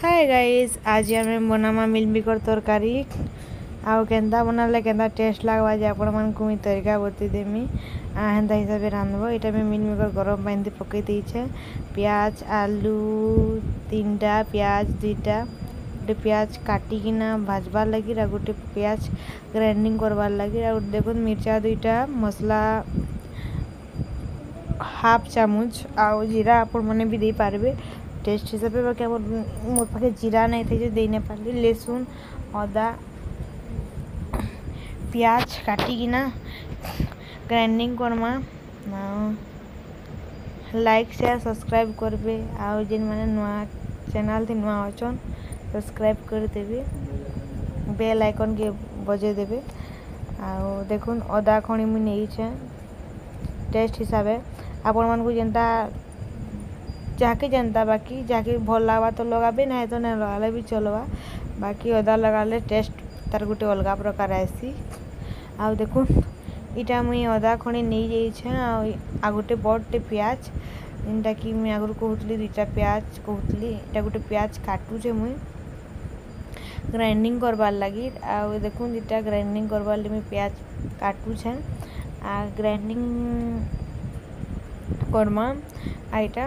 ହାଏ guys ଆଜି ଆମେ ବନାମା ମିଲ୍ମିକର ତରକାରୀ ଆଉ କେନ୍ତା ବନାଲେ କେନ୍ତା ଟେଷ୍ଟ ଲାଗ୍ବା ଯେ ଆପଣମାନଙ୍କୁ ମୁଇଁ ତରିକା ବତେଇଦେମି ଆଉ ହେନ୍ତା ହିସାବରେ ରାନ୍ଧବ ଏଇଟା ମୁଇଁ ମିଲ୍ମିକର ଗରମ ପାଣିରେ ପକେଇ ଦେଇଛେ ପିଆଜ ଆଲୁ ତିନିଟା ପିଆଜ ଦୁଇଟା ଗୋଟେ ପିଆଜ କାଟିକିନା ଭାଜବାର୍ ଲାଗି ଆଉ ଗୋଟେ ପିଆଜ ଗ୍ରାଇଣ୍ଡିଙ୍ଗ କରବାର୍ ଲାଗି ଆଉ ଦେଖୁନ୍ ମିର୍ଚା ଦୁଇଟା ମସଲା ହାଫ୍ ଚାମଚ ଆଉ ଜିରା ଆପଣମାନେ ବି ଦେଇପାରିବେ টেস্ট হিসাবে বা কেমন মোট পাখি জিরা নেই থেকে দিই না পারলি লেসুন অদা পেঁয়াজ কাটি কাটিকিনা গ্রাইন্ডিং করমা লাইক শেয়ার সবসক্রাইব করবে আর যে মানে নয়া চ্যানেল থেকে নয়া অছন সবসক্রাইব করে দেবে বেল আইকন কে বজাই দেবে আর দেখুন অদা খনি মুই নেইছে টেস্ট হিসাবে আপন মানুষ যেটা যাকে जनता বাকি যাকে भल লাগবা তো लगाबे না তো না লগালে বি চলবা বাকি অদা लगाले টেস্ট তার গোটে অলগা প্রকার आसी आ देखु এটা मुई অদা খনি नहीं যাইছে आ गोटे বড়টে प्याज যেটা কি মুই আগর কহুতলি দুইটা পেঁয়াজ কহুতলি এটা গোটে পেঁয়াজ কাটুছে মুই গ্রাইন্ডিং করবার লাগি আর দেখুন এটা গ্রাইন্ডিং করবার লাগি মুই পেঁয়াজ কাটুছে আর গ্রাইন্ডিং করমা আর এটা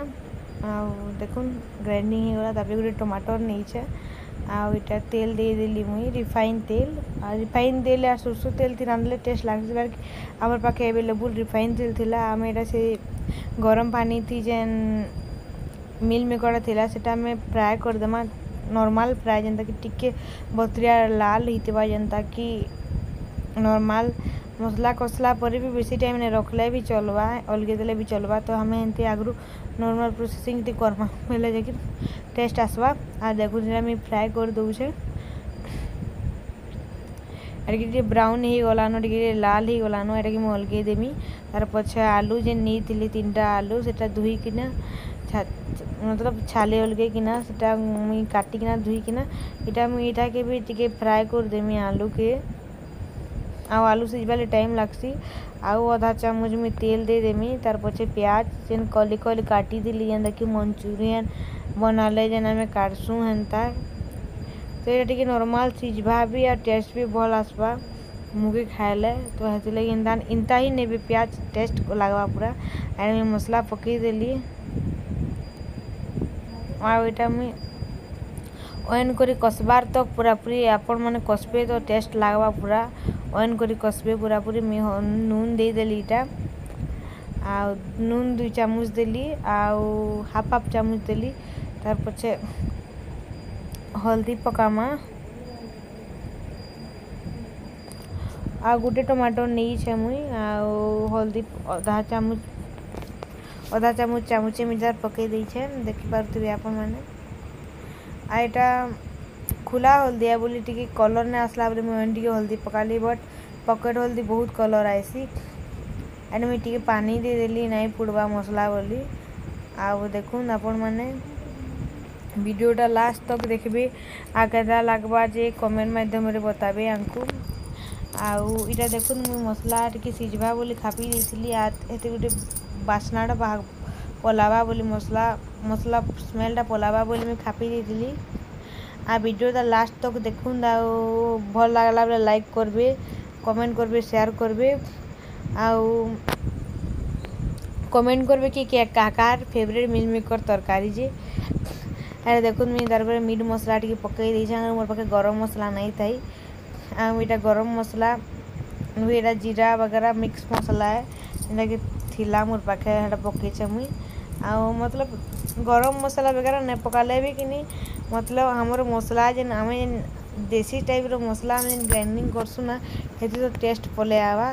ଆଉ ଦେଖୁନ୍ ଗ୍ରାଇଣ୍ଡିଂ ହେଇଗଲା ତାପରେ ଗୋଟେ ଟମାଟର ନେଇଛେ ଆଉ ଇଟା ତେଲ ଦେଇଦେଲି ମୁଇଁ ରିଫାଇନ୍ ତେଲ ଆଉ ରିଫାଇନ୍ ତେଲ ଆଉ ସୋର୍ଷ ତେଲ ଥି ରାନ୍ଧିଲେ ଟେଷ୍ଟ ଲାଗୁଛି ବାକି ଆମର ପାଖେ ଆଭେଲେବୁଲ୍ ରିଫାଇନ୍ ତେଲ ଥିଲା ଆମେ ଏଇଟା ସେ ଗରମ ପାନି ଥି ଯେନ୍ ମିଲ୍ ମେକର୍ଟା ଥିଲା ସେଟା ଆମେ ଫ୍ରାଏ କରିଦେମା ନର୍ମାଲ୍ ଫ୍ରାଏ ଯେନ୍ତାକି ଟିକେ ବତରିଆ ଲାଲ ହେଇଥିବା ଯେନ୍ତାକି ନର୍ମାଲ୍ ମସଲା କଷିଲା ପରେ ବି ବେଶୀ ଟାଇମ୍ରେ ରଖିଲେ ବି ଚଲ୍ବା ଅଲଗା ଦେଲେ ବି ଚଲ୍ବା ତ ଆମେ ଏମିତି ଆଗରୁ ନର୍ମାଲ୍ ପ୍ରୋସେସିଂଟି କର୍ମା ବେଲେ ଯାଇକି ଟେଷ୍ଟ ଆସ୍ବା ଆର୍ ଦେଖୁଛେ ଆମେ ଫ୍ରାଏ କରିଦେଉଛେ ଏଟାକି ଟିକେ ବ୍ରାଉନ୍ ହେଇଗଲାନ ଟିକେ ଲାଲ୍ ହେଇଗଲାନ ଏଟାକି ମୁଁ ଅଲଗେଇ ଦେମି ତାର ପଛେ ଆଲୁ ଯେନ୍ ନେଇଥିଲି ତିନିଟା ଆଲୁ ସେଟା ଧୋଇକିନା ମତଲବ ଛାଲି ଅଲଗେଇକିନା ସେଟା ମୁଇଁ କାଟିକିନା ଧୋଇକିନା ଏଟା ମୁଇଁ ଏଇଟାକେ ବି ଟିକେ ଫ୍ରାଏ କରିଦେମି ଆଲୁକେ आलू सीझे टाइम लग्सी आउ अधा चामच मुझ तेल दे देमी तार पचे प्याज जेन कली कली काटी दिली जेन देखी मंचूरियन बनाले जेन आम काटसूँ हेनता तो ये टी नर्माल सीझा भी आ टेस्ट भी भल आसवा मुगे खाएले तो हेती लगे इंता इंता ही नेबी प्याज टेस्ट लगवा पूरा एंड मुझे मसला पकईदेली आईटा मुई ओन करी कसबार तो पूरा पूरी आपण मैंने कसबे तो टेस्ट लगवा पूरा ଅନ୍ କରି କଷବେ ପୁରାପୁରି ନୁନ୍ ଦେଇଦେଲି ଇଟା ଆଉ ନୁନ୍ ଦୁଇ ଚାମଚ ଦେଲି ଆଉ ହାଫ୍ ହାଫ୍ ଚାମଚ ଦେଲି ତାର୍ ପଛେ ହଳଦୀ ପକାମା ଆଉ ଗୋଟେ ଟମାଟୋ ନେଇଛେ ମୁଇଁ ଆଉ ହଳଦୀ ଅଧା ଚାମଚ ଅଧା ଚାମଚ ଚାମଚ ଏମିତି ପକାଇ ଦେଇଛେ ଦେଖିପାରୁଥିବେ ଆପଣମାନେ ଆଉ ଏଇଟା ଖୋଲା ହଳଦିଆ ବୋଲି ଟିକେ କଲର୍ ନାଇଁ ଆସ୍ଲା ବୋଲି ମୁଇଁ ଟିକେ ହଳଦୀ ପକାଲି ବଟ୍ ପକେଟ୍ ହଳଦୀ ବହୁତ୍ କଲର୍ ଆଏସି ଆର୍ ମୁଇଁ ଟିକେ ପାନି ଦେଇଦେଲି ନାଇଁ ପୁଡ଼୍ବା ମସ୍ଲା ବୋଲି ଆଉ ଦେଖୁନ୍ ଆପଣମାନେ ଭିଡ଼ିଓଟା ଲାଷ୍ଟ ତକ୍ ଦେଖ୍ବେ ଆଉ କେନ୍ତା ଲାଗ୍ବା ଯେ କମେଣ୍ଟ ମାଧ୍ୟମରେ ବତାବେ ଆମକୁ ଆଉ ଇଟା ଦେଖୁନ୍ ମୁଇଁ ମସ୍ଲା ଟିକେ ସିଝ୍ବା ବୋଲି ଖାପି ଦେଇଥିଲି ଆର୍ ଏତେ ଗୁଟେ ବାସ୍ନାଟା ପଲାବା ବୋଲି ମସ୍ଲା ମସ୍ଲା ସ୍ମେଲ୍ଟା ପଲାବା ବୋଲି ମୁଇଁ ଖାପି ଦେଇଥିଲି আর ভিডিওটা লাস্ট তক দেখুন ଆଉ ଭଲ ଲାଗିଲା ବେଳେ ଲାଇକ୍ କରିବେ କମେଣ୍ଟ କରିବେ ସେୟାର କରିବେ ଆଉ କମେଣ୍ଟ କରିବେ କି କିଏ କାହାର ଫେଭରେଟ୍ ମିଲ୍ ମେକର୍ ତରକାରୀ ଯେ ଆରେ ଦେଖନ୍ତୁ ମୁଇଁ ତାପରେ ମିଟ୍ ମସଲା ଟିକେ ପକାଇ ଦେଇଛେ ଆଉ ମୋର ପାଖେ ଗରମ ମସଲା ନାଇଁ ଥାଇ ଆଉ ଏଇଟା ଗରମ ମସଲା ନୁହେଁ ଏଇଟା ଜିରା ବଗେରା ମିକ୍ସ ମସଲା ଯେନ୍ଟାକି ଥିଲା ମୋର ପାଖେ ସେଟା ପକେଇଛେ ମୁଇଁ ଆଉ ମତଲବ ଗରମ ମସଲା ବଗେରା ନାଇଁ ପକାଲେ ବି କିନି मतलब हमर मसला जेन आम जेन देसी टाइप्र मसला ଯେନ୍ जेन ग्राइंडिंग करसुँ ना ସେଥିର ଟେଷ୍ଟ ପଲେଇ ଆବା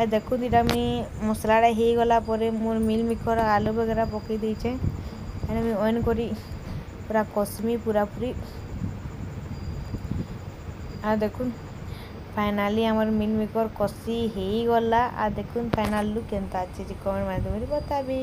ଏ ଦେଖୁନ୍ ଇଟା ମୁଇଁ ମସଲାଟା ହେଇଗଲା ପରେ ମୋର୍ ମିଲ୍ ମିକର୍ ଆଲୁ ବଗେରା ପକେଇ ଦେଇଛେଁ ଏଣେ ମୁଇଁ ଅଏନ୍ କରି ପୁରା କଷମି ପୁରାପୁରି ଆଉ ଦେଖୁନ୍ ଫାଇନାଲି ଆମର୍ ମିଲ୍ ମିକର୍ କଷି ହେଇଗଲା ଆଉ ଦେଖୁନ୍ ଫାଇନାଲ୍ରୁ କେନ୍ତା ଅଛି ଯେ କମେଣ୍ଟ ମାଧ୍ୟମରେ ବତାବି